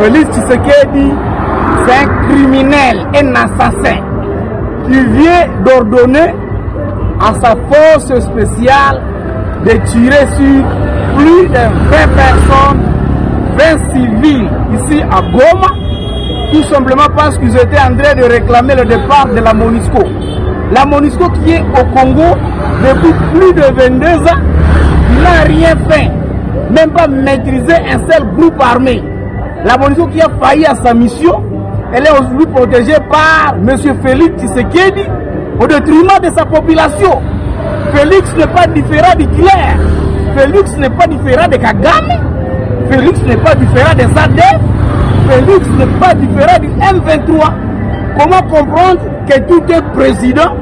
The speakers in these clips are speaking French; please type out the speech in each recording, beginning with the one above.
Félix Tshisekedi, c'est un criminel, un assassin, qui vient d'ordonner à sa force spéciale de tirer sur plus de 20 personnes, 20 civils ici à Goma, tout simplement parce qu'ils étaient en train de réclamer le départ de la MONUSCO. La MONUSCO qui est au Congo depuis plus de 22 ans, n'a rien fait, même pas maîtriser un seul groupe armé. La MONUSCO qui a failli à sa mission, elle est aujourd'hui protégée par M. Félix Tshisekedi au détriment de sa population. Félix n'est pas différent d'Hitler. Félix n'est pas différent de Kagame. Félix n'est pas différent des ADF. Félix n'est pas différent du M23. Comment comprendre que tout un président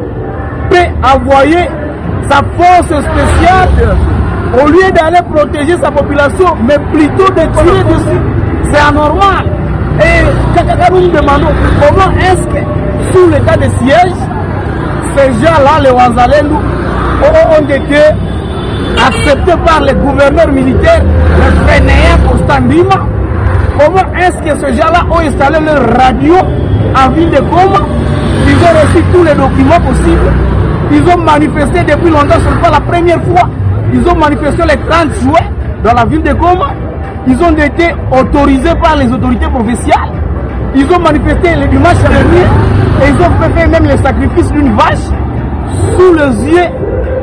peut envoyer sa force spéciale au lieu d'aller protéger sa population, mais plutôt de tirer dessus? C'est anormal. Et Kakaka nous demandons comment est-ce que, sous l'état de siège, ces gens-là, les Wanzalendou, ont été acceptés par les gouverneurs militaires, les fainéants Constant Bima. Comment est-ce que ces gens-là ont installé leur radio en ville de Goma? Ils ont reçu tous les documents possibles. Ils ont manifesté depuis longtemps, ce n'est pas la première fois. Ils ont manifesté le 30 juin dans la ville de Goma. Ils ont été autorisés par les autorités provinciales. Ils ont manifesté le dimanche dernier et ils ont fait même le sacrifice d'une vache sous les yeux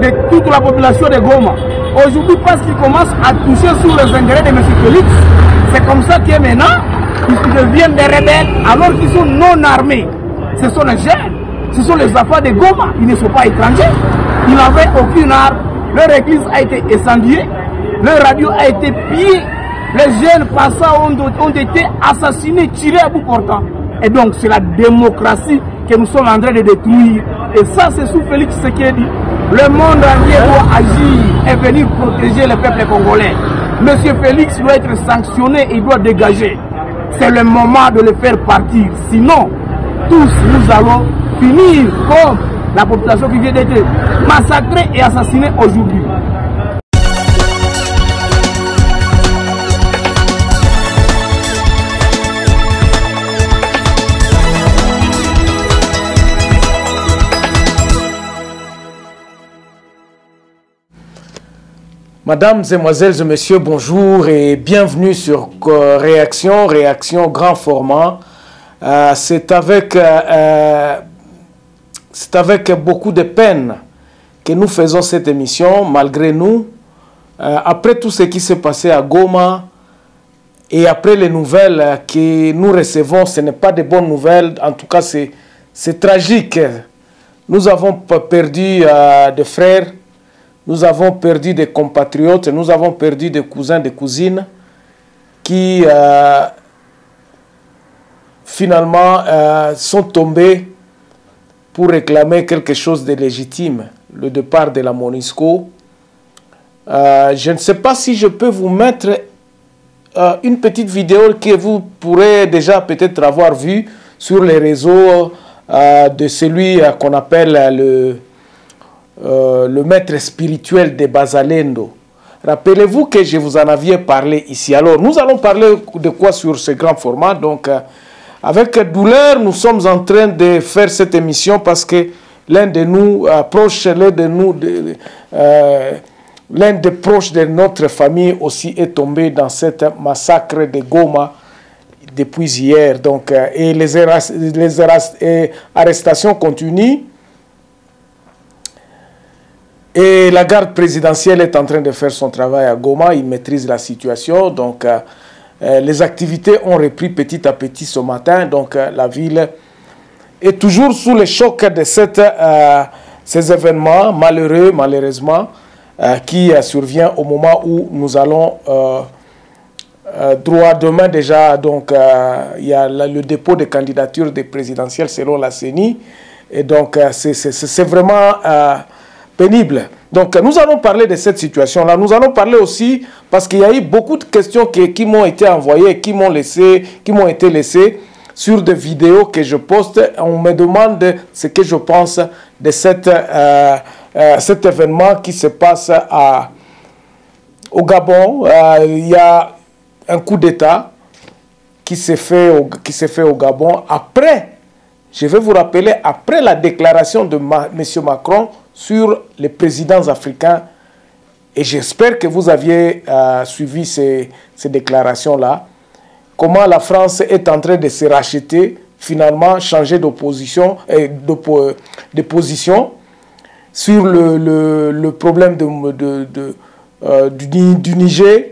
de toute la population de Goma. Aujourd'hui, parce qu'ils commencent à toucher sur les intérêts de M. Félix, c'est comme ça que maintenant, ils deviennent des rebelles alors qu'ils sont non armés. Ce sont les jeunes, ce sont les affaires de Goma, ils ne sont pas étrangers. Ils n'avaient aucune arme, leur église a été incendiée, leur radio a été pillée, les jeunes passants ont, été assassinés, tirés à bout portant. Et donc c'est la démocratie que nous sommes en train de détruire. Et ça c'est sous Félix Sekedi. Le monde entier doit agir et venir protéger le peuple congolais. Monsieur Félix doit être sanctionné et doit dégager. C'est le moment de le faire partir. Sinon, tous nous allons finir comme la population qui vient d'être massacrée et assassinée aujourd'hui. Mesdames, Mesdemoiselles et Messieurs, bonjour et bienvenue sur Réaction, Réaction grand format. Euh, c'est avec, euh, c'est avec beaucoup de peine que nous faisons cette émission, malgré nous. Euh, après tout ce qui s'est passé à Goma et après les nouvelles que nous recevons, ce n'est pas de bonnes nouvelles, en tout cas c'est tragique. Nous avons perdu des frères, nous avons perdu des compatriotes, nous avons perdu des cousins, des cousines qui euh, finalement euh, sont tombés pour réclamer quelque chose de légitime, le départ de la MONUSCO. Euh, je ne sais pas si je peux vous mettre une petite vidéo que vous pourrez déjà peut-être avoir vue sur les réseaux de celui qu'on appelle le euh, le maître spirituel de Bazalendo. Rappelez-vous que je vous en avais parlé ici. Alors, nous allons parler de quoi sur ce grand format? Donc, euh, avec douleur, nous sommes en train de faire cette émission parce que l'un de nous, euh, proche, l'un de nous, l'un des proches de notre famille aussi est tombé dans cette massacre de Goma depuis hier. Donc, et les arrestations continuent. Et la garde présidentielle est en train de faire son travail à Goma, il maîtrise la situation. Donc, euh, euh, les activités ont repris petit à petit ce matin. Donc, euh, la ville est toujours sous le choc de cette, ces événements malheureux, malheureusement, qui survient au moment où nous allons droit demain déjà. Donc, il y a le dépôt de candidature des présidentielles selon la CENI. Et donc, c'est vraiment pénible. Donc nous allons parler de cette situation-là. Nous allons parler aussi parce qu'il y a eu beaucoup de questions qui, m'ont été envoyées, qui m'ont qui m'ont été laissées sur des vidéos que je poste. On me demande ce que je pense de euh, euh, cet événement qui se passe au Gabon. Euh, il y a un coup d'État qui s'est fait au Gabon après, je vais vous rappeler, après la déclaration de M. Macron sur les présidents africains, et j'espère que vous aviez euh, suivi ces, ces déclarations-là, comment la France est en train de se racheter, finalement changer d'opposition, et de, position sur le, le, problème euh, du, du Niger,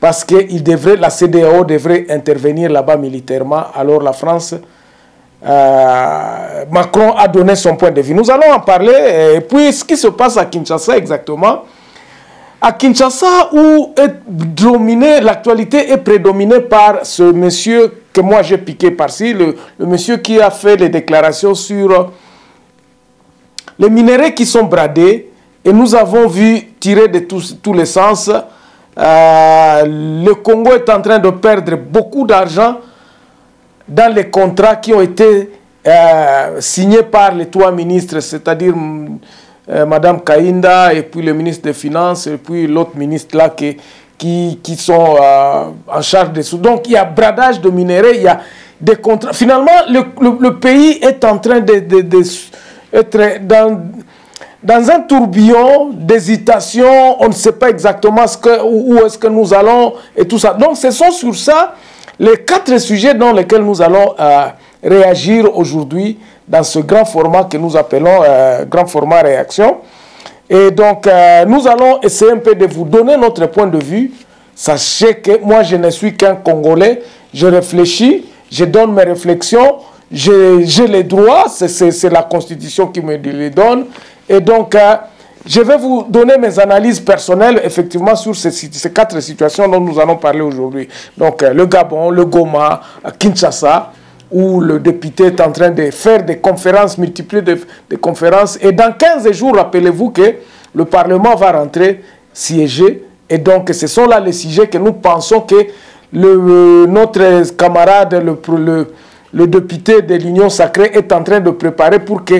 parce que il devrait, la CDAO devrait intervenir là-bas militairement. Alors la France, euh, Macron a donné son point de vue. Nous allons en parler. Et puis, ce qui se passe à Kinshasa exactement, à Kinshasa, où est l'actualité est prédominée par ce monsieur que moi j'ai piqué par-ci, le, le, monsieur qui a fait les déclarations sur les minéraux qui sont bradés. Et nous avons vu tirer de tous, tous les sens euh, le Congo est en train de perdre beaucoup d'argent dans les contrats qui ont été euh, signés par les trois ministres, c'est-à-dire euh, Madame Kainda et puis le ministre des Finances et puis l'autre ministre là qui, qui, qui sont en charge des sous. Donc il y a bradage de minéraux, il y a des contrats. Finalement, le, le, pays est en train de, de, de dans dans un tourbillon d'hésitation, on ne sait pas exactement que, où est-ce que nous allons et tout ça. Donc ce sont sur ça les quatre sujets dans lesquels nous allons euh, réagir aujourd'hui dans ce grand format que nous appelons euh, grand format réaction. Et donc euh, nous allons essayer un peu de vous donner notre point de vue. Sachez que moi je ne suis qu'un Congolais, je réfléchis, je donne mes réflexions, j'ai les droits, c'est la Constitution qui me les donne. Et donc, je vais vous donner mes analyses personnelles, effectivement, sur ces, quatre situations dont nous allons parler aujourd'hui. Donc, euh, le Gabon, le Goma, Kinshasa, où le député est en train de faire des conférences, multiplier des, conférences. Et dans 15 jours, rappelez-vous que le Parlement va rentrer siéger. Et donc, ce sont là les sujets que nous pensons que euh, notre camarade, le député de l'Union sacrée, est en train de préparer pour que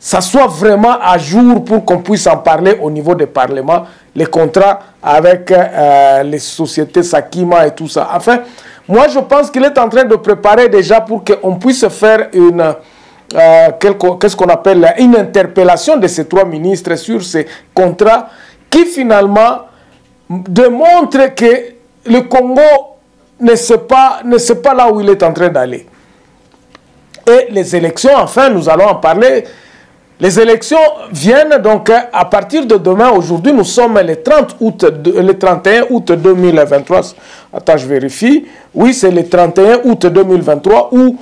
ça soit vraiment à jour pour qu'on puisse en parler au niveau des parlements, les contrats avec euh, les sociétés Sakima et tout ça. Enfin, moi je pense qu'il est en train de préparer déjà pour qu'on puisse faire une, euh, qu'est-ce qu'on appelle une interpellation de ces trois ministres sur ces contrats qui finalement démontrent que le Congo ne sait pas, ne sait pas là où il est en train d'aller. Et les élections, enfin, nous allons en parler. Les élections viennent donc à partir de demain. Aujourd'hui, nous sommes le 30 août, le 31 août 2023. Attends, je vérifie. Oui, c'est le 31 août 2023 où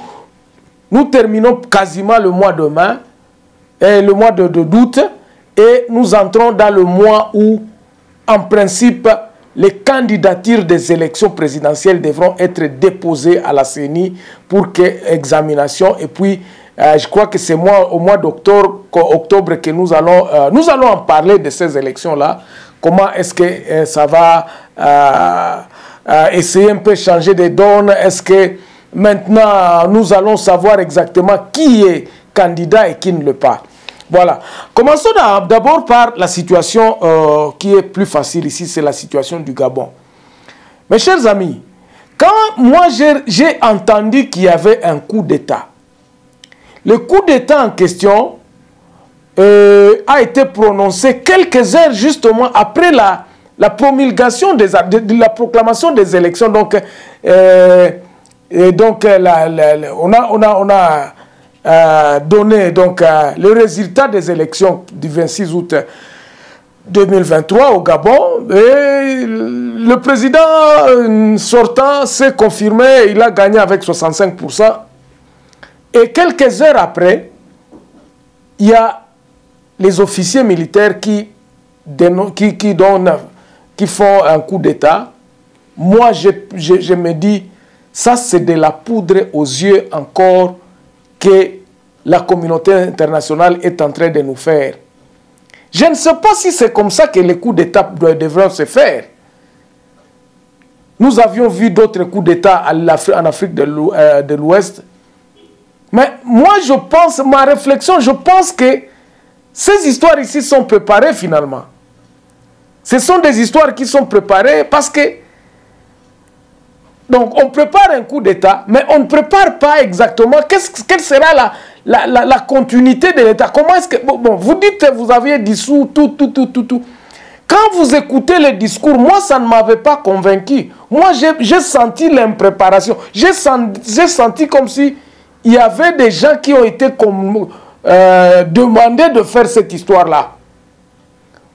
nous terminons quasiment le mois de mai, le mois de d'août, et nous entrons dans le mois où, en principe, les candidatures des élections présidentielles devront être déposées à la CENI pour que examination et puis euh, je crois que c'est au mois d'octobre octobre que nous allons, euh, nous allons en parler de ces élections-là. Comment est-ce que euh, ça va essayer un peu changer des donnes? Est-ce que maintenant nous allons savoir exactement qui est candidat et qui ne l'est pas? Voilà. Commençons d'abord par la situation qui est plus facile ici, c'est la situation du Gabon. Mes chers amis, quand moi j'ai entendu qu'il y avait un coup d'État, le coup d'État en question euh, a été prononcé quelques heures justement après la, promulgation de, la proclamation des élections. Donc, euh, la, on a, on a, on a euh, donné le résultat des élections du 26 août 2023 au Gabon. Le président sortant s'est confirmé, il a gagné avec 65%. Et quelques heures après, il y a les officiers militaires qui, qui, font un coup d'État. Moi, je, je, me dis, ça c'est de la poudre aux yeux encore que la communauté internationale est en train de nous faire. Je ne sais pas si c'est comme ça que les coups d'État devraient se faire. Nous avions vu d'autres coups d'État en Afrique euh, de l'Ouest mais moi, je pense, ma réflexion, je pense que ces histoires ici sont préparées finalement. Ce sont des histoires qui sont préparées parce que Donc on prépare un coup d'État, mais on ne prépare pas exactement quelle sera la, continuité de l'État? Comment est-ce que... Bon, vous dites vous aviez dissous tout, tout, tout, tout, tout. Quand vous écoutez le discours, moi, ça ne m'avait pas convaincu. Moi, j'ai senti l'impréparation. J'ai senti comme si il y avait des gens qui ont été euh, demandés de faire cette histoire-là.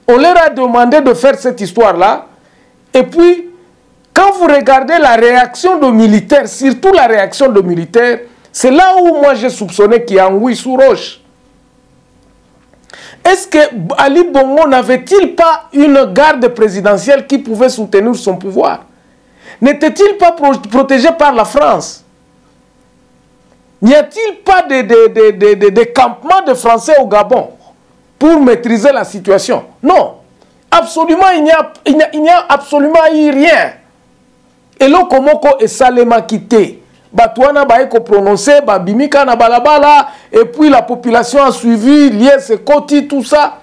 On leur a demandé de faire cette histoire-là. Et puis, quand vous regardez la réaction de militaires, surtout la réaction de militaires, c'est là où moi j'ai soupçonné qu'il y a un sous roche. Est-ce que Ali Bongo n'avait-il pas une garde présidentielle qui pouvait soutenir son pouvoir? N'était-il pas protégé par la France? N'y a-t-il pas de, de, de, de, campements de Français au Gabon pour maîtriser la situation? Non. Absolument, il n'y a, il a, a absolument rien. Et le Komoko est salement quitté bato wana baye koprononce babimika na balabala et puis la population a suivi lies ekoti tout ça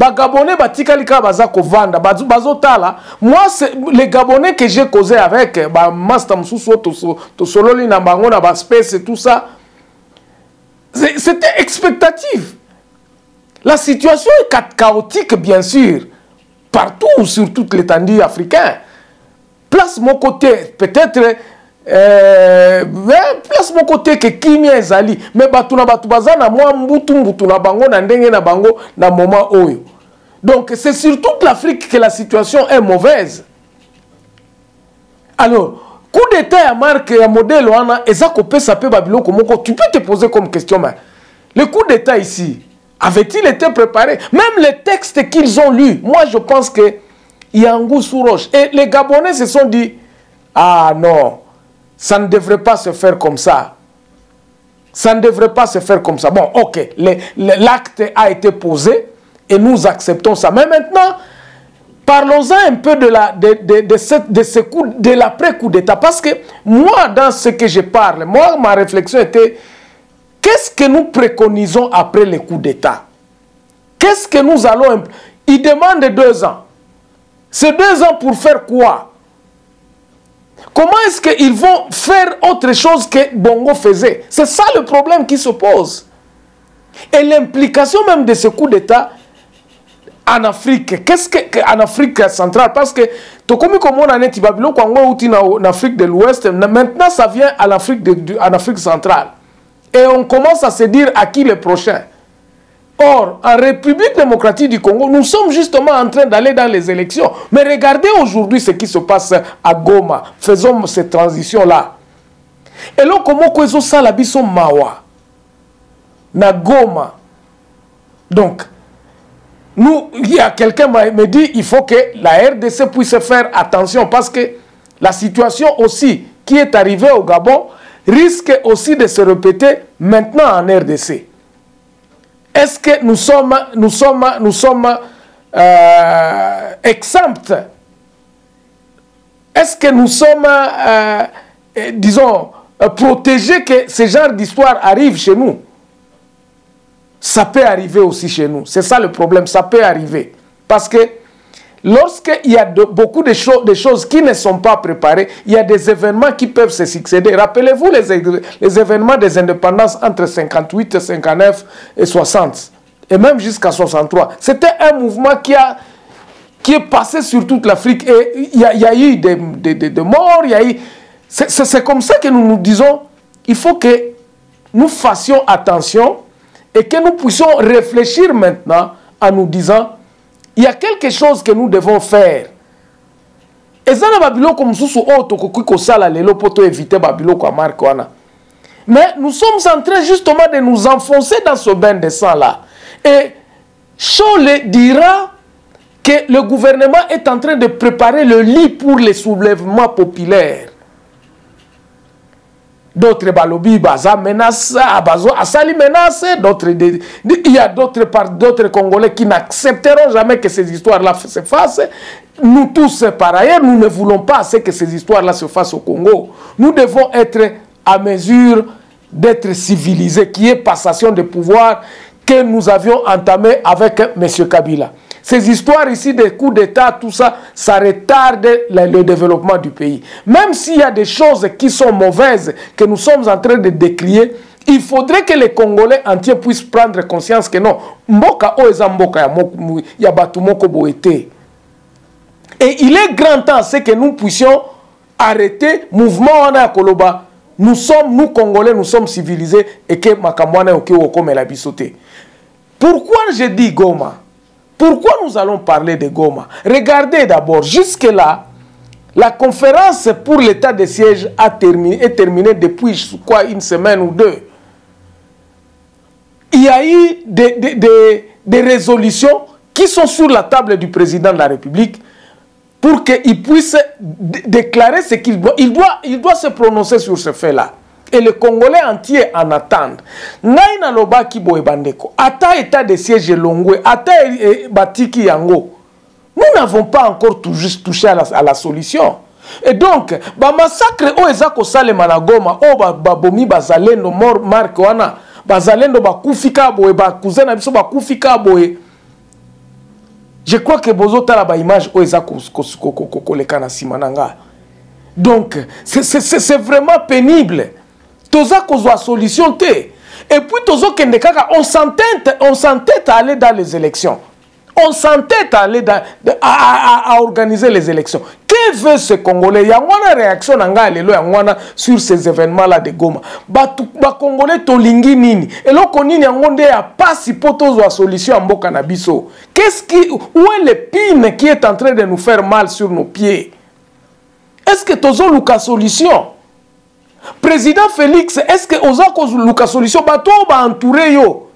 bagabonais batikali kaka baza kovanda bazotala. Moi les gabonais que j'ai causé avec bamaster mosusu oyo tosololi na bango na baspece et tout ça c'était expectative. La situation est chaotique bien sûr partout sur toute l'étendue africain. Place mon côté peut-être Eh, place moko te ke kimia ezali me bato na bato baza na mwa mbutu mbutu na bango na ndenge na bango na moment oyo. Donc c'est sur toute l'afrique que la situation est mauvaise. Alors coup d'état ya marque ya modèle wana eza kopesa mpe babiloko moko. Tu peux te poser comme question mais le coup d'état ici avait-il été préparé? Même les textes qu'ils ont lus moi je pense que il y a goût sous roche et les gabonais se sont dit ah non ça ne devrait pas se faire comme ça. Ça ne devrait pas se faire comme ça. Bon, ok, l'acte a été posé et nous acceptons ça. Mais maintenant, parlons-en un peu de, la, de, de, de, de de l'après-coup d'État. Parce que moi, dans ce que je parle, moi, ma réflexion était, qu'est-ce que nous préconisons après le coup d'État? Qu'est-ce que nous allons... Il demande deux ans. C'est deux ans pour faire quoi? Comment est-ce qu'ils vont faire autre chose que Bongo faisait? C'est ça le problème qui se pose. Et l'implication même de ce coup d'État en Afrique, qu'est-ce que Afrique centrale? Parce que comme on a dit, en Afrique de l'Ouest, maintenant ça vient en Afrique, en Afrique centrale. Et on commence à se dire à qui le prochain. Or, en République démocratique du Congo, nous sommes justement en train d'aller dans les élections. Mais regardez aujourd'hui ce qui se passe à Goma. Faisons cette transition-là. Et là, comment que ça biso mawa na Goma. Donc, nous, il y a quelqu'un me dit il faut que la RDC puisse faire attention parce que la situation aussi qui est arrivée au Gabon risque aussi de se répéter maintenant en RDC. Est-ce que nous sommes, nous sommes, nous sommes euh, exempts Est-ce que nous sommes, euh, disons, protégés que ce genre d'histoire arrive chez nous? Ça peut arriver aussi chez nous. C'est ça le problème, ça peut arriver. Parce que Lorsqu'il y a beaucoup de, cho de, choses qui ne sont pas préparées, il y a des événements qui peuvent se succéder. Rappelez-vous les, événements des indépendances entre 58, 59 et 60, et même jusqu'à 63. C'était un mouvement qui, a, qui est passé sur toute l'Afrique et il y, a, il y a eu des, des, des, des morts. C'est comme ça que nous nous disons, il faut que nous fassions attention et que nous puissions réfléchir maintenant en nous disant il y a quelque chose que nous devons faire. Eza na babiloko mosusu oyo tokoki kosala lelo mpo toévite babiloko ya marke wana. Mais nous sommes en train justement de nous enfoncer dans ce bain de sang là et Chole dira que le gouvernement est en train de préparer le lit pour les soulèvements populaires d'autres balobi baza menace bazo asali menace d'autres il y a d'autres d'autres congolais qui n'accepteront jamais que ces histoires là se fassent. Nous tous par ailleurs nous ne voulons pas que ces histoires là se fassent au Congo. Nous devons être à mesure d'être civilisés qui est passation de pouvoir que nous avions entamé avec M. Kabila ces histoires ici des coups d'État, tout ça, ça retarde le, développement du pays. Même s'il y a des choses qui sont mauvaises, que nous sommes en train de décrier, il faudrait que les Congolais entiers puissent prendre conscience que non, mboka o eza mboka ya, moko, ya batu moko boye te. Et il est grand temps que nous puissions arrêter mouvement wana koloba nous sommes nous Congolais nous sommes civilisés et que makambo wana oki okomela biso te. Pourquoi je dis Goma? Pourquoi nous allons parler de Goma? Regardez d'abord, jusque-là, la conférence pour l'état de siège a terminé, est terminée depuis quoi, une semaine ou deux. Il y a eu des, résolutions qui sont sur la table du président de la République pour qu'il puisse déclarer ce qu'il doit. Il, doit. il doit se prononcer sur ce fait-là. Et le Congolais entier en attendent. Ngai na lobaki boye bandeko. Ata état de siège longwe, ata e, batiki yango. Nous n'avons pas encore tout juste touché à la, à la solution. Et donc, ba massacre o eza ko salema na Goma, o ba babomi bazalendo mor mark wana, bazalendo bakufika boye, ba cousin na biso bakufika boye. Je crois que bozo tala ba image o eza ko koleka na sima na nga. Donc, c'est vraiment pénible. Toza kozwa solution te. Et puis tozokende kaka on s'entête on s'entête à aller dans les élections. On s'entête à aller dans, à, à, à, organiser les élections. Que veut ce congolais? Yango wana réaction na ngai lelo yango wana sur ces événements là de goma. Bato bacongolais tolingi nini? Eloko nini yango nde ya pasi mpo tozwa solution ya mboka na biso qu'est-ce qui où est l'épine qui est en train de nous faire mal sur nos pieds? Est-ce que tozoluka solution président félix est-ce que oza koluka solution yo?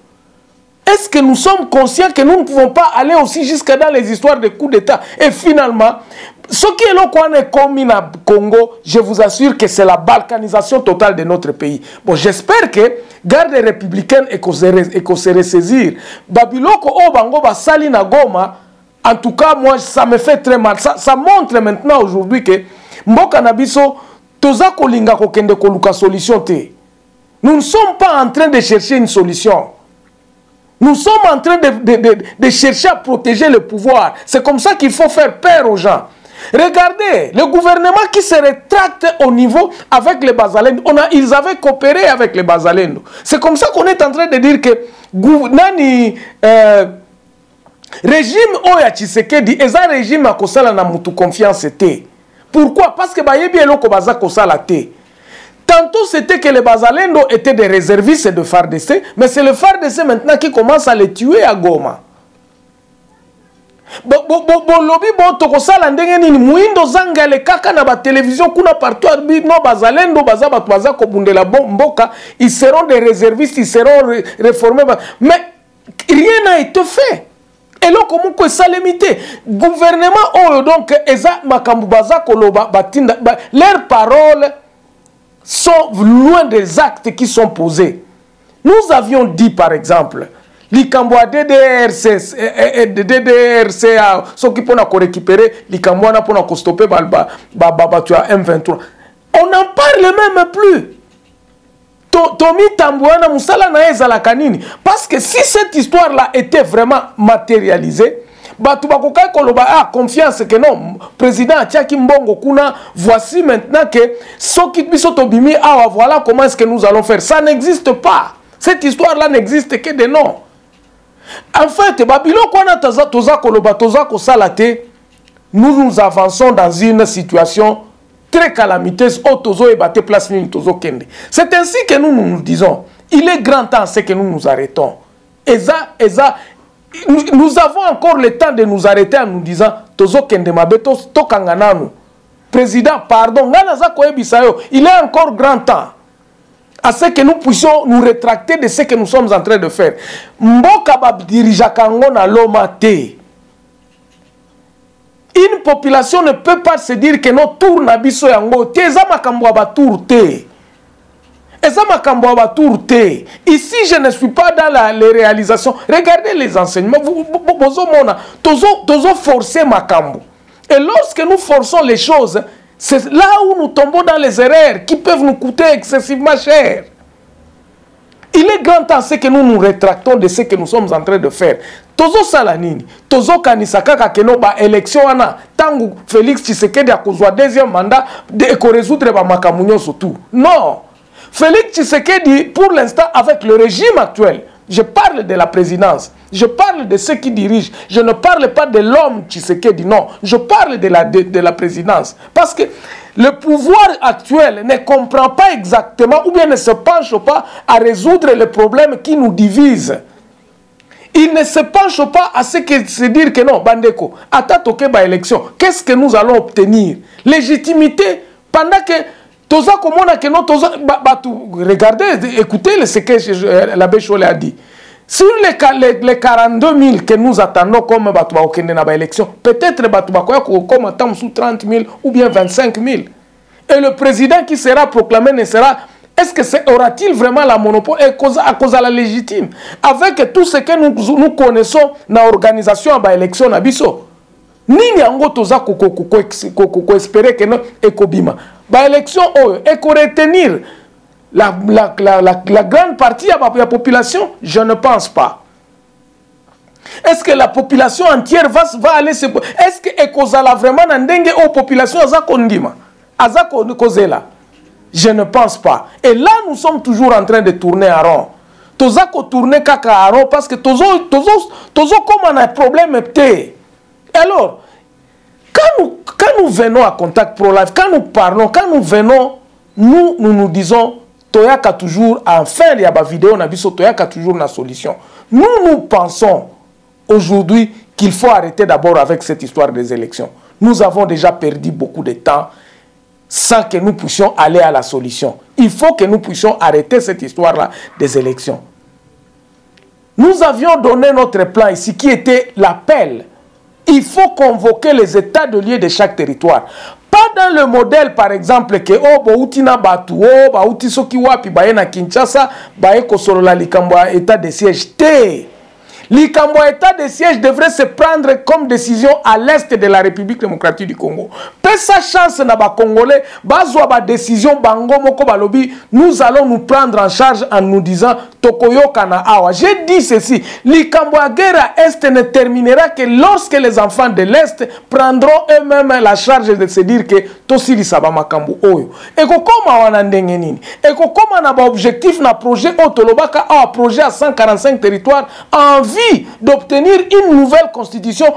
Est-ce que nous sommes conscients que nous ne pouvons pas aller aussi jusque dans les histoires de coups d'état? Et finalement soki eloko wana ekomi na congo je vous assure que c'est la balkanisation totale de notre pays. Bon j'espère que garde républicaine ekose ressaisir. Babiloko oyo bango basali goma en tout cas moi ça me fait très mal. Ça, ça montre maintenant aujourd'hui que mboka na biso toza kolinga kokende koluka solution te. Nous ne sommes pas en train de chercher une solution. Nous sommes en train de, de, de, de chercher à protéger le pouvoir. C'est comme ça qu'il faut faire peur aux gens. Regardez le gouvernement qui se rétracte au niveau avec les Bazalendo. On a, ils avaient coopéré avec les Bazalendo. C'est comme ça qu'on est en train de dire que nani euh, régime oyo ya tshisekedi eza régime akosala na mutu confiance te Pourquoi Parce que bayebi eloko baza kosala te. Tantôt c'était que les Bazalendo étaient des réservistes de FARDC, mais c'est le FARDC maintenant qui commence à les tuer à Goma. bolobi bo tokosala ndenge nini moyindo zangele kaka na batelevizio kuna partout no bazalendo baza bato baza kobundela mboka ils seront des réservistes ils seront réformés mais rien n'a été fait eloko moko esalemi te. Gouvernement oyo donc eza makambo baza koloba batinda ba, leurs paroles sont loin des actes qui sont posés. Nous avions dit par exemple likambo ya ddrc ddrca soki mpona korécupere likambo wana mpona kostope bato ya m23. On n'en parle même plus parce que si cette histoire là était vraiment matérialisée bato bakokaki koloba ah confiance ke non président atiaki mbongo kuna voici maintenant ke soki biso tobimi awa voilà comment est ce que nous allons faire. Ça n'existe pas. Cette histoire là n'existe que de non en fait toza toza nous nous avançons dans une situation très calamiteuse. Tozoyeba te place nini tozokende. C'est ainsi que nous nous disons. Il est grand temps c'est que nous nous arrêtons. Eza eza nous avons encore le temps de nous arrêter en nous disant tozokende mabe tokanga nanu. Président pardon il est encore grand temps. À ce que nous puissions nous rétracter de ce que nous sommes en train de faire. Mboka badirijaka yango na loma une population ne peut pas se dire que no tour na biso yango. Te. Ici je ne suis pas dans la, les réalisations. Regardez les enseignements. Et lorsque nous forçons les choses c'est là où nous tombons dans les erreurs qui peuvent nous coûter excessivement cher il est grand temps que nous nous rétractons de ce que nous sommes en train de faire tozosala nini? Tozokanisa kaka keno baélection wana ntango félix tshisekedi akozwa deuxième mandat ekorésoudre bamakambo nyonso tout non félix tshisekedi pour l'instant avec le régime actuel je parle de la présidence je parle de ceux qui dirigent. Je ne parle pas de l'homme Tshisekedi, non. Je parle de de, de la présidence. Parce que le pouvoir actuel ne comprend pas exactement ou bien ne se penche pas à résoudre les problèmes qui nous divisent. Il ne se penche pas à ce que se dire que non, Bandeko, attends ba élection, qu'est-ce que nous allons obtenir Légitimité pendant que Toza komona que non, Toza, bah, regardez, écoutez ce que l'abbé Cholet a dit. Sur les, les, les 42 000 que nous attendons comme Batouba Okende na élection, peut-être Batouba comme attend sous 30 000 ou bien 25 000. Et le président qui sera proclamé ne sera. Est-ce que aura-t-il vraiment la monopole à cause, à cause de la légitime? Avec tout ce que nous, nous connaissons dans l'organisation de l'élection na biso. Nini yango toza ko espérer que non ekobima. Ba élection oyo eko retenir la, la, la, la, grande partie de la population Je ne pense pas. Est-ce que la population entière va, va aller se... Est-ce que ekozala vraiment na ndenge o population aza kondima aza kozela Je ne pense pas. Et là, nous sommes toujours en train de tourner à rond. Toza ko tourner kaka à rond parce que tozo tozo tozo comme on a un problème te. Alors, quand nous, quand nous venons à Contact Pro Life, quand nous parlons, quand nous venons, nous, nous nous disons toyaka toujours en fin ya vidéo na biso toyaka toujours na solution. Nous nous pensons aujourd'hui qu'il faut arrêter d'abord avec cette histoire des élections. Nous avons déjà perdu beaucoup de temps sans que nous puissions aller à la solution. Il faut que nous puissions arrêter cette histoire là des élections. Nous avions donné notre plan ici qui était l'appel. Il faut convoquer les états de lieu de chaque territoire pas dans le modèle par exemple que oh bouti na batu oh bauti soki wapi baye na Kinshasa baye kosolola likambo ya état de siège te likambo état de siège devrait se prendre comme décision à l'est de la République démocratique du Congo. Pesa chance na bakongolais bazwa badécision bango moko balobi nous allons nous prendre en charge en nous disant tokoyokana awa. J'ai dit ceci likambo guerre à est ne terminera que lorsque les enfants de l'est prendront eux-mêmes la charge de se dire que tosilisa bamakambo oyo. Ekokoma wana ndenge nini? Ekokoma na baobjectif na projet oyo tolobaka awa projet à 145 territoires d'obtenir une nouvelle constitution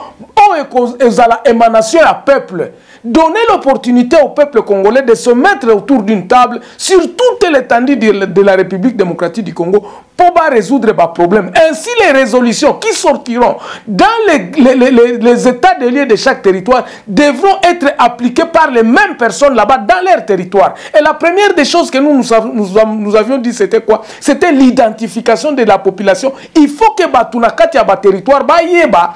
oyo émanation ya peuple. Donner l'opportunité au peuple congolais de se mettre autour d'une table sur toute l'étendue de la République démocratique du Congo pour résoudre les problèmes. Ainsi, les résolutions qui sortiront dans les, les, les, les états de lieu de chaque territoire devront être appliquées par les mêmes personnes là-bas dans leur territoire. Et la première des choses que nous, nous, nous, avions dit, c'était quoi? C'était l'identification de la population. Il faut que Batunakati ya territoire, ba yeba,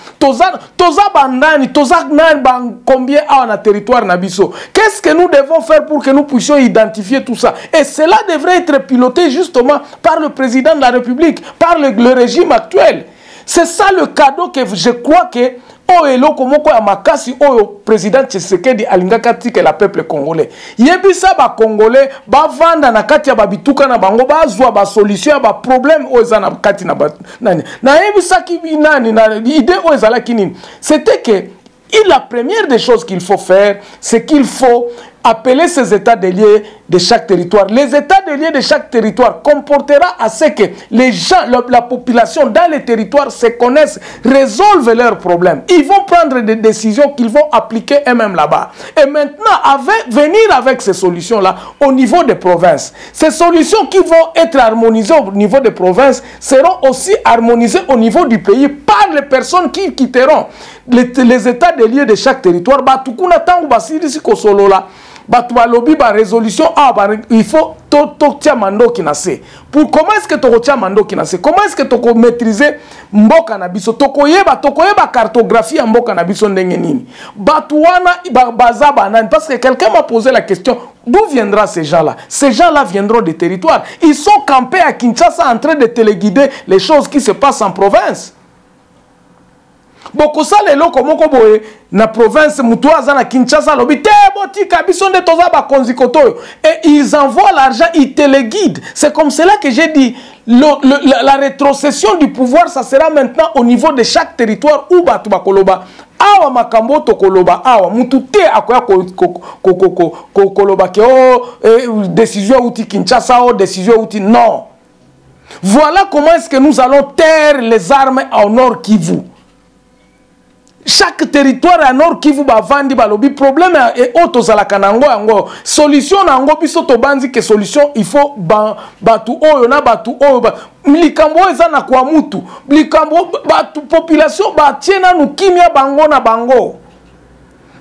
combien a na territoire nabiso? Qu'est-ce que nous devons faire pour que nous puissions identifier tout ça? Et cela devrait être piloté justement par le président de la République, par le, le régime actuel. C'est ça le cadeau que je crois que oyo eloko moko ya makasi oyo président tshisekedi alingaki atikela peuple congolais. Yebisa bacongolais bavanda na kati ya babituka na bango bazwa basolution ya baproblème oyo eza na kati na nani? Nayebisaki nani? Na idée oyo ezalaki nini? C'était que et la première des choses qu'il faut faire c'est qu'il faut appeler ces états de lieux de chaque territoire. Les états de lieux de chaque territoire comportera à ce que les gens, la, la, population dans les territoires se connaissent, résolvent leurs problèmes. Ils vont prendre des décisions qu'ils vont appliquer eux-mêmes là-bas. Et maintenant, venir avec ces solutions-là au niveau des provinces. Ces solutions qui vont être harmonisées au niveau des provinces seront aussi harmonisées au niveau du pays par les personnes qui quitteront les, états de lieux de chaque territoire. Batukuna tangu basirisi kosolola. Bato balobi barésolution awa ba, il faut totia mandoki na se. Pour comment est ce que tokotia mandoki na se? Comment est ce que tokomaîtrise mboka na biso? Tokoyeba tokoyeba cartographie ya mboka na biso ndenge nini? Bato wana baza banani parce que quelqu'un m'a posé la question d'où viendra ces gens là ces gens là viendront des territoires. Ils sont campés à Kinshasa en train de téléguider les choses qui se passent en province bokosala eloko moko boye na province motu aza na kinshasa alobi te botika biso nde toza bakonzi koto oyo. Et ils envoient l'argent ils téléguident. C'est comme cela que j'ai dit. Le, le, la, la rétrocession du pouvoir ça sera maintenant au niveau de chaque territoire où bato bakoloba. Awa makambo tokoloba awa. Mutu te akoya koloba ke o eh, décision euti kinshasa o décision euti non. Voilà comment est-ce que nous allons taire les armes au nord kivu chaque territoire ya nord kivu bavandi balobi. Problème oyo tozalaka na yango. Yango solution na yango biso tobanzi ke solution il faut bato oyo na bato oyo likambo oyo eza na kwa mutu. Likambo bato population batie nanu kimia bango na bango.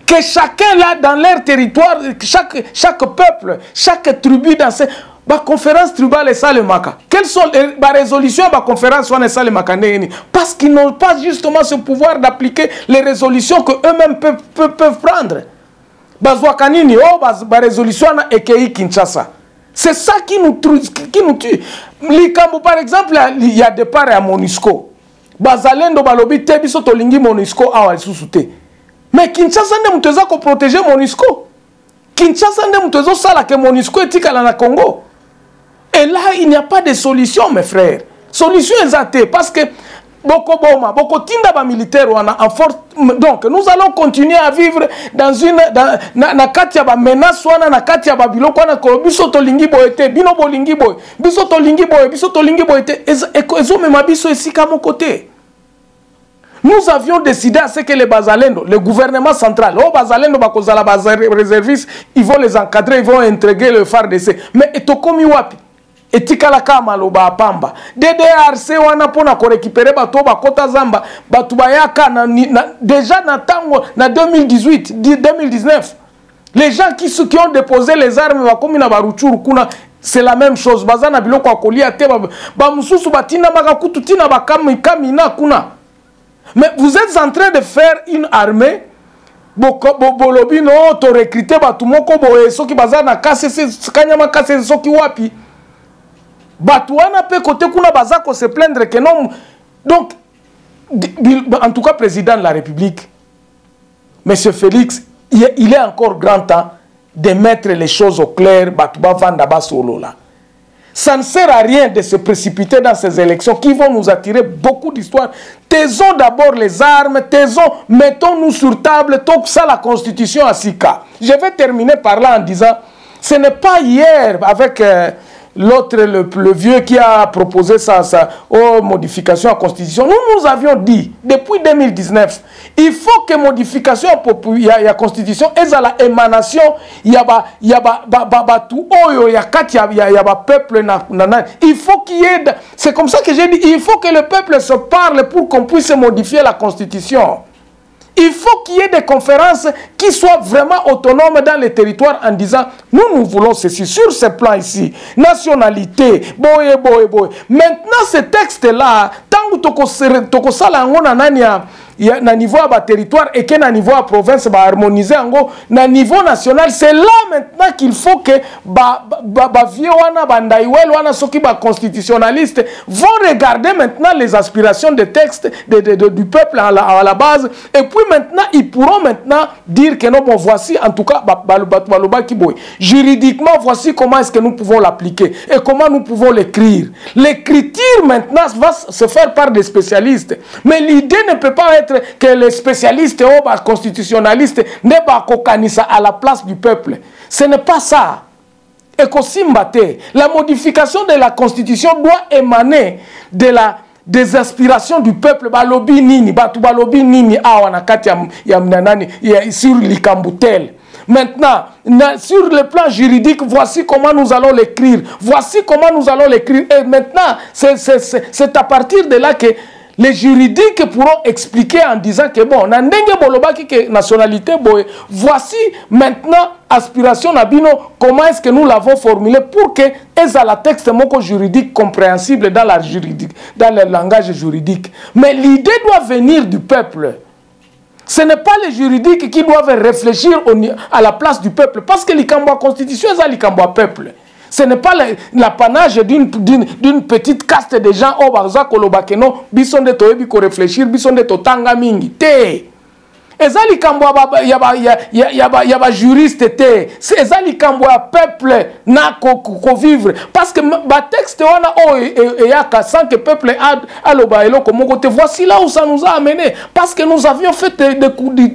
Que chacun là dans leur territoire chaque, chaque peuple chaque tribu dans ce baconférence tribale esalemaka. Quelles sont barésolution ya baconférence wana esalemaka ndenge nini? Parce qu'ils n'ont pas justement ce pouvoir d'appliquer les résolutions que eux-mêmes peuvent, peuvent, peuvent prendre. Bazwaka nini? O oh, barésolution wana ekei kinshasa. C'est ça qui nous, qui nous tue. Likambo par exemple ya départ ya monusco bazalendo balobi te biso tolingi monusco awa lisusu te. Mais kinshasa nde moto eza koprotege monusco kinshasa nde moto ezosala ke monusco etikala na congo là, il n'y a pas de solution, mes frères. Solution exacte, parce que militaire en force. Donc, nous allons continuer à vivre dans une menace na. Nous avions décidé à ce que les le gouvernement central, oh Bazalendo, bakozala réservistes, ils vont les encadrer, ils vont intégrer le. Mais etokomi wapi? Etikalaka maloba ya pamba. Ddrc wana mpona korekipere bato oyo bakota zamba bato bayaka na, na, déjà na ntango na 2018 2019 les gens qui, qui ont déposé les armes bakomi na baruchuru kuna c'est la même chose. Baza na biloko ya kolia te bamosusu ba batindamaka kutu ntina bakamina kuna. Mais vous êtes en train de faire une armée bolobi no torekrite bato moko boye soki baza na kanyama kasese soki wapi bato wana mpe kote kuna baza kose plaindre ke non donc en tout cas président de la république monsieur félix il est encore grand temps de mettre les choses au clair bato bavanda basolola ça ne sert à rien de se précipiter dans ces élections qui vont nous attirer beaucoup d'histoires. Taisons d'abord les armes, taisons, mettons-nous sur table, tout ça la constitution à Sika. Je vais terminer par là en disant, ce n'est pas hier avec... Euh, l'autre, le, vieux qui a proposé sa, oh, modification à la Constitution, nous nous avions dit, depuis 2019, il faut que modification à la Constitution ait la émanation, il y a peuple, il faut qu'il y ait, c'est comme ça que j'ai dit, il faut que le peuple se parle pour qu'on puisse modifier la Constitution. Il faut qu'il y ait des conférences qui soient vraiment autonomes dans les territoires en disant nous, nous voulons ceci sur ce plan ici. Nationalité, boye, boye, boye. Maintenant, ce texte-là, tant que ya, na niveau ya baterritoire eke na niveau ya province baharmonize yango. Na niveau national c'est là maintenant qu'il faut que bavie ba, ba, wana bandaiwel wana soki baconstitutionnaliste vont regarder maintenant les aspirations des textes de, de, de, du peuple à la, à la base. Et puis maintenant ils pourront maintenant dire que non bon voici en tout cas balobaki boy juridiquement voici comment est-ce que nous pouvons l'appliquer et comment nous pouvons l'écrire. L'écriture maintenant va se faire par des spécialistes. Mais l'idée ne peut pas être que les spécialistes ou les constitutionnalistes ne à la place du peuple. Ce n'est pas ça. La modification de la constitution doit émaner de la des aspirations du peuple batu nini kati ya, sur Maintenant, sur le plan juridique, voici comment nous allons l'écrire. Voici comment nous allons l'écrire. Et maintenant, c'est à partir de là que les juridiques pourront expliquer en disant que bon, bolobaki que nationalité boy, voici maintenant aspiration nabino, comment est-ce que nous l'avons formulé pour que eza la texte moko juridique compréhensible dans la juridique, dans le langage juridique. Mais l'idée doit venir du peuple. Ce n'est pas les juridiques qui doivent réfléchir à la place du peuple, parce que l'Ikamboa constitution est l'Ikamboa peuple. Ce n'est pas l'apanage d'une petite caste de gens. Oh, baza kolobakeno, bisonde toyebi ko réfléchir, bisonde totanga mingi. Te. Eza likambo ya bajuriste te. Eza likambo ya peuple na kovivre parce que batexte wana oyo eyaka sans que peuple aloba eloko moko te voici là où ça nous a amené. Parce que nous avions fait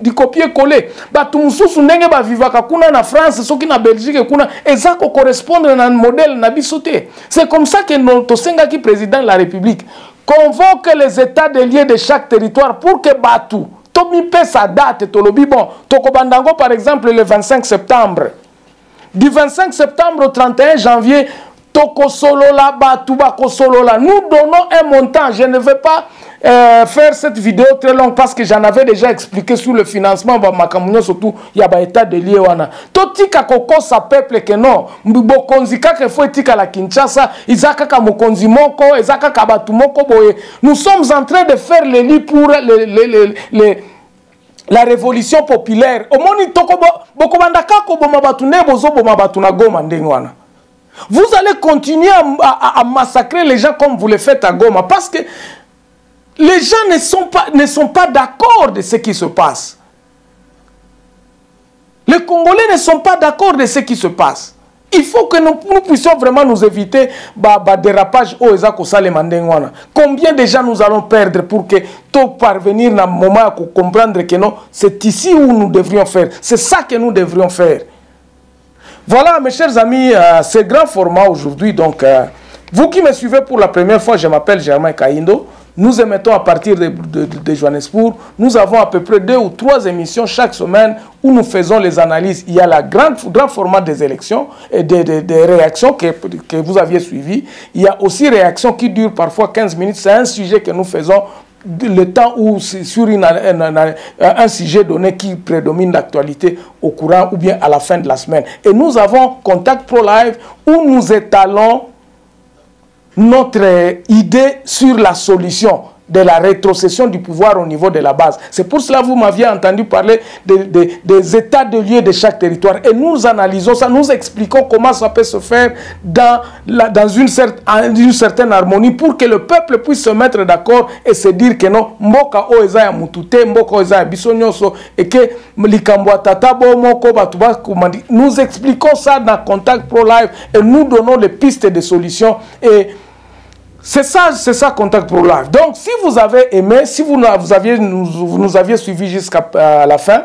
du copier coller bato mosusu ndenge bavivaka kuna na france soki na belgique kuna eza kocorrespondre na modèle na biso te. C'est comme ça que tosengaki président de la république. Convoque les états de lieu de chaque territoire pour que batou sa date tolobi. Bon tokobandango par exemple le 25 septembre. Du 25 septembre au 31 janvier tokosolola batu bakosolola. Nous donnons un montant. Je ne vais pas euh, faire cette vidéo très longue parce que j'en avais déjà expliqué sur le financement bamakambo nyonso tu ya baétat de lie wana. Totika kokosa peuple ke non. Bokonzi kaka efo etikala kinshasa eza kaka mokonzi moko eza kaka bato moko boye. Nous sommes en train de faire le lit pour le, le, le, le la révolution populaire. Omoni bokobanda kaka koboma bato nde bozoboma bato na goma ndenge vous allez continuer à, à, à massacrer les gens comme vous le faites à goma parce que les gens ne sont pas, ne sont pas d'accord de ce qui se passe. Les Congolais ne sont pas d'accord de ce qui se passe. Il faut que nous, puissions vraiment nous éviter bah, bah, dérapage au Combien de gens nous allons perdre pour que tout parvenir dans le moment pour comprendre que non, c'est ici où nous devrions faire. C'est ça que nous devrions faire. Voilà, mes chers amis, euh, ce grand format aujourd'hui. Donc, euh, vous qui me suivez pour la première fois, je m'appelle Germain Kaindo. Nous émettons à partir de, Johannesburg. Nous avons à peu près deux ou trois émissions chaque semaine où nous faisons les analyses. Il y a le grand, format des élections et des, des, réactions que, que, vous aviez suivies. Il y a aussi réactions qui durent parfois 15 minutes. C'est un sujet que nous faisons le temps où sur un, un, un, sujet donné qui prédomine l'actualité au courant ou bien à la fin de la semaine. Et nous avons Contact Pro Live où nous étalons notre idée sur la solution de la rétrocession du pouvoir au niveau de la base. C'est pour cela que vous m'aviez entendu parler de, de, des états de lieu de chaque territoire. Et nous analysons ça, nous expliquons comment ça peut se faire dans, dans une, cer une, certaine harmonie pour que le peuple puisse se mettre d'accord et se dire que non, mboka mutute, mboka et que. Nous expliquons ça dans Contact Pro Live et nous donnons les pistes de solutions et c'est ça, c'est ça Contact Pro Live. Donc, si vous avez aimé, si vous, vous aviez, nous, nous suivi jusqu'à euh, la fin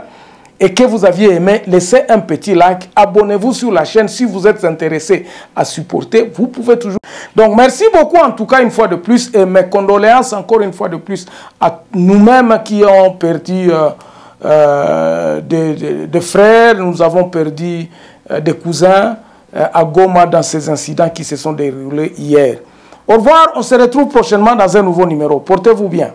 et que vous aviez aimé, laissez un petit like, abonnez-vous sur la chaîne si vous êtes intéressé à supporter. Vous pouvez toujours. Donc, merci beaucoup en tout cas une fois de plus et mes condoléances encore une fois de plus à nous-mêmes qui ont perdu euh, euh, des, frères, nous avons perdu des cousins à Goma dans ces incidents qui se sont déroulés hier. Au revoir, on se retrouve prochainement dans un nouveau numéro. Portez-vous bien.